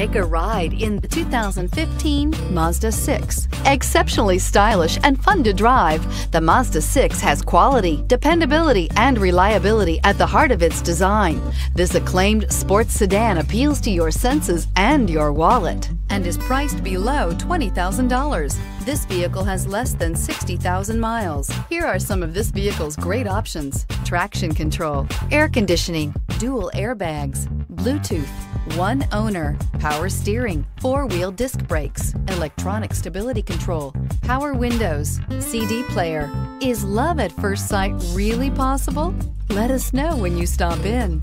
Take a ride in the 2015 Mazda 6. Exceptionally stylish and fun to drive, the Mazda 6 has quality, dependability, and reliability at the heart of its design. This acclaimed sports sedan appeals to your senses and your wallet and is priced below $20,000. This vehicle has less than 60,000 miles. Here are some of this vehicle's great options. Traction control, air conditioning, dual airbags, Bluetooth, one owner, power steering, four-wheel disc brakes, electronic stability control, power windows, CD player. Is love at first sight really possible? Let us know when you stop in.